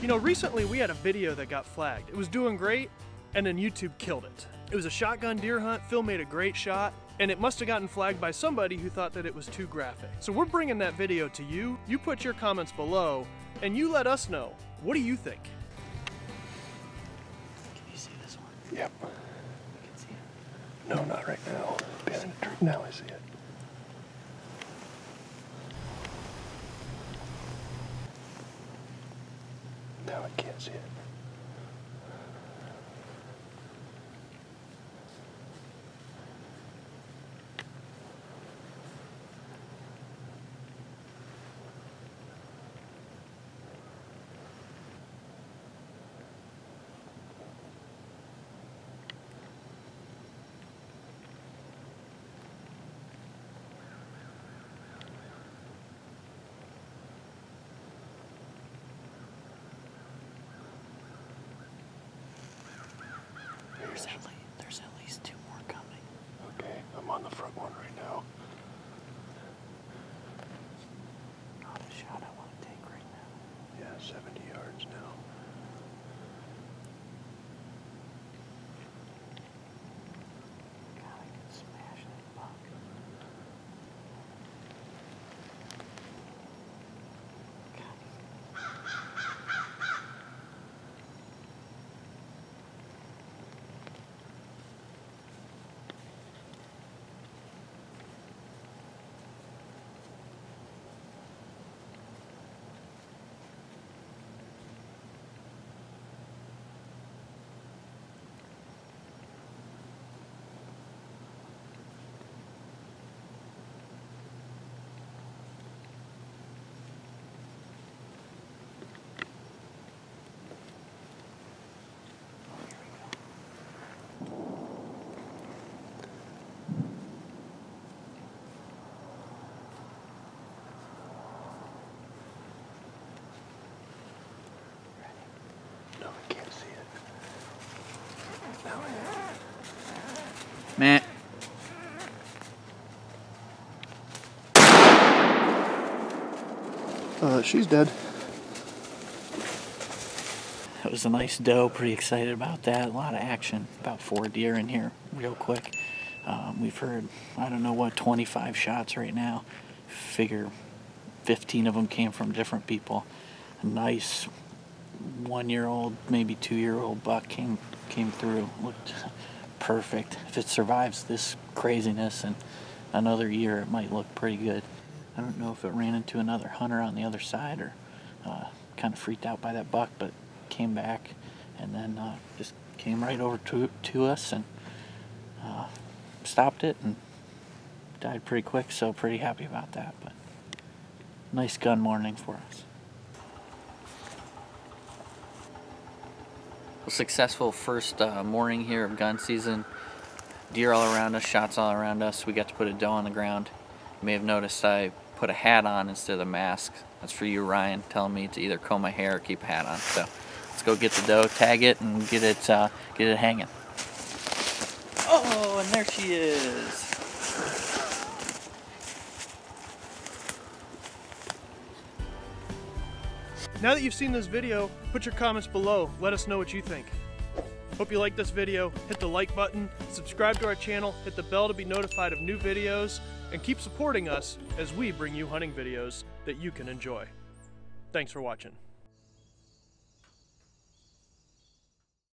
You know, recently we had a video that got flagged. It was doing great, and then YouTube killed it. It was a shotgun deer hunt. Phil made a great shot, and it must have gotten flagged by somebody who thought that it was too graphic. So we're bringing that video to you. You put your comments below, and you let us know. What do you think? Can you see this one? Yep. You can see it. No, not right now. Behind the tree. Now I see it. Now I can't see There's at least, there's at least two more coming. Okay, I'm on the front one right now. The shot I want to take right now. Yeah, 70 Man. Uh, she's dead. That was a nice doe. Pretty excited about that. A lot of action. About four deer in here, real quick. Um, we've heard, I don't know what, 25 shots right now. Figure 15 of them came from different people. A nice one-year-old, maybe two-year-old buck came came through. Looked perfect. If it survives this craziness and another year, it might look pretty good. I don't know if it ran into another hunter on the other side or uh, kind of freaked out by that buck, but came back and then uh, just came right over to, to us and uh, stopped it and died pretty quick, so pretty happy about that. But nice gun morning for us. Successful first uh, morning here of gun season. Deer all around us, shots all around us. We got to put a doe on the ground. You may have noticed I put a hat on instead of the mask. That's for you, Ryan, telling me to either comb my hair or keep a hat on. So let's go get the doe, tag it, and get it uh, get it hanging. Oh, and there she is. Now that you've seen this video, put your comments below. Let us know what you think. Hope you like this video. Hit the like button, subscribe to our channel, hit the bell to be notified of new videos, and keep supporting us as we bring you hunting videos that you can enjoy. Thanks for watching.